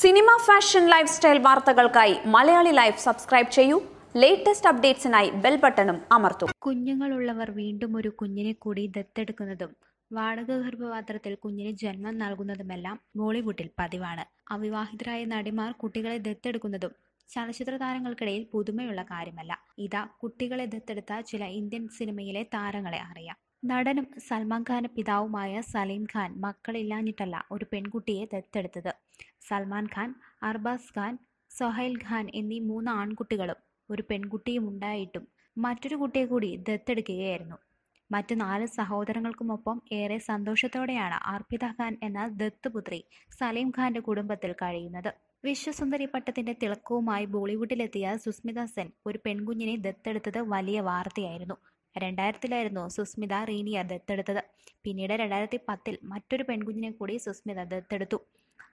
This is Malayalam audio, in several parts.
സിനിമ ഫാഷൻ ലൈഫ് സ്റ്റൈൽ വാർത്തകൾക്കായി മലയാളി ലൈഫ് സബ്സ്ക്രൈബ് ചെയ്യൂ. ലേറ്റസ്റ്റ് അപ്ഡേറ്റ്സിനായി ബെൽ ബട്ടണും അമർത്തൂ. കുഞ്ഞുങ്ങളുള്ളവർ വീണ്ടും ഒരു കുഞ്ഞിനെ കൂടി ദത്തെടുക്കുന്നതും വാടക ഗർഭപാത്രത്തിൽ കുഞ്ഞിന് ജന്മം നൽകുന്നതുമെല്ലാം ബോളിവുഡിൽ പതിവാണ്. അവിവാഹിതരായ നടിമാർ കുട്ടികളെ ദത്തെടുക്കുന്നതും ചലച്ചിത്ര താരങ്ങൾക്കിടയിൽ പുതുമയുള്ള കാര്യമല്ല. ഇതാ കുട്ടികളെ ദത്തെടുത്ത ചില ഇന്ത്യൻ സിനിമയിലെ താരങ്ങളെ അറിയാം. നടനും സൽമാൻ ഖാന്റെ പിതാവുമായ സലീം ഖാൻ മക്കളില്ലാഞ്ഞിട്ടല്ല ഒരു പെൺകുട്ടിയെ ദത്തെടുത്തത്. സൽമാൻ ഖാൻ അർബാസ് ഖാൻ സൊഹൈൽ ഖാൻ എന്നീ മൂന്ന് ആൺകുട്ടികളും ഒരു പെൺകുട്ടിയും ഉണ്ടായിട്ടും മറ്റൊരു കുട്ടിയെ കൂടി ദത്തെടുക്കുകയായിരുന്നു. മറ്റു നാല് സഹോദരങ്ങൾക്കുമൊപ്പം ഏറെ സന്തോഷത്തോടെയാണ് അർപ്പിത ഖാൻ എന്ന ദത്തുപുത്രി സലീം ഖാന്റെ കുടുംബത്തിൽ കഴിയുന്നത്. വിശ്വസുന്ദരി പട്ടത്തിന്റെ തിളക്കവുമായി ബോളിവുഡിലെത്തിയ സുസ്മിത സെൻ ഒരു പെൺകുഞ്ഞിനെ ദത്തെടുത്തത് വലിയ വാർത്തയായിരുന്നു. രണ്ടായിരത്തിലായിരുന്നു സുസ്മിത റീനിയ ദത്തെടുത്തത്. പിന്നീട് രണ്ടായിരത്തി പത്തിൽ മറ്റൊരു പെൺകുഞ്ഞിനെ കൂടി സുസ്മിത ദത്തെടുത്തു.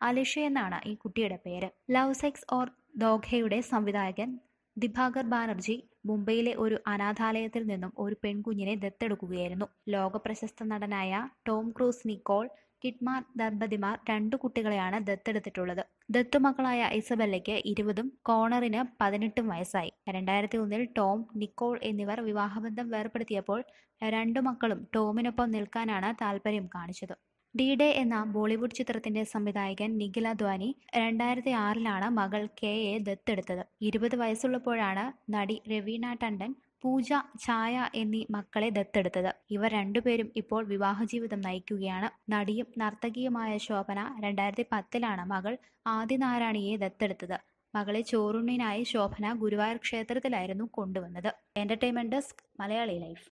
അലിഷ എന്നാണ് ഈ കുട്ടിയുടെ പേര്. ലവ് സെക്സ് ഓർ ദോഘയുടെ സംവിധായകൻ ദിഭാകർ ബാനർജി മുംബൈയിലെ ഒരു അനാഥാലയത്തിൽ നിന്നും ഒരു പെൺകുഞ്ഞിനെ ദത്തെടുക്കുകയായിരുന്നു. ലോകപ്രശസ്ത നടനായ ടോം ക്രൂസ് നിക്കോൾ കിഡ്മാർ ദമ്പതിമാർ രണ്ടു കുട്ടികളെയാണ് ദത്തെടുത്തിട്ടുള്ളത്. ദത്തുമക്കളായ ഇസബെല്ലയ്ക്ക് ഇരുപതും കോണറിന് പതിനെട്ടും വയസ്സായി. രണ്ടായിരത്തി ഒന്നിൽ ടോം നിക്കോൾ എന്നിവർ വിവാഹബന്ധം വേർപ്പെടുത്തിയപ്പോൾ രണ്ടു മക്കളും ടോമിനൊപ്പം നിൽക്കാനാണ് താല്പര്യം കാണിച്ചത്. ഡി ഡേ എന്ന ബോളിവുഡ് ചിത്രത്തിന്റെ സംവിധായകൻ നിഖില ദ്വാനി രണ്ടായിരത്തി ആറിലാണ് മകൾ കെ എ ദത്തെടുത്തത് ഇരുപത് വയസ്സുള്ളപ്പോഴാണ് നടി രവീണ ടണ്ടൻ പൂജ ഛായ എന്നീ മക്കളെ ദത്തെടുത്തത് ഇവർ രണ്ടുപേരും ഇപ്പോൾ വിവാഹ ജീവിതം നയിക്കുകയാണ്. നടിയും നർത്തകിയുമായ ശോഭന രണ്ടായിരത്തി പത്തിലാണ് മകൾ ആദിനാരായണിയെ ദത്തെടുത്തത് മകളെ ചോറുണ്ണിനായി ശോഭന ഗുരുവായൂർ ക്ഷേത്രത്തിലായിരുന്നു കൊണ്ടുവന്നത്. Entertainment desk Malayali life.